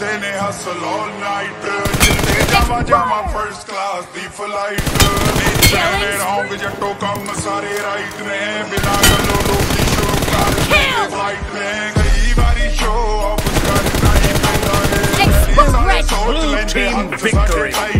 ਕਰਦੇ ਨੇ ਹਸਲ ਆਲ ਨਾਈਟ ਜਿੱਤੇ ਜਾਵਾਂ ਜਾਵਾਂ ਫਰਸਟ ਕਲਾਸ ਦੀ ਫਲਾਈਟ ਨੀਚੇ ਨੇ ਰੌਂਗ ਜੱਟੋ ਕੰਮ ਸਾਰੇ ਰਾਈਟ ਨੇ ਬਿਨਾ ਗੱਲੋਂ ਰੋਕੀ ਸ਼ੋ ਕਰ Kill! ਫਲਾਈਟ ਨੇ ਕਈ ਵਾਰੀ ਸ਼ੋ ਆਫ ਕਰਨਾ ਹੀ ਪੈਂਦਾ ਏ Express! ਸਾਰੇ ਸੋਚ Blue ਲੈਂਦੇ team ਹੱਥ ਸਾਡੇ victory. tight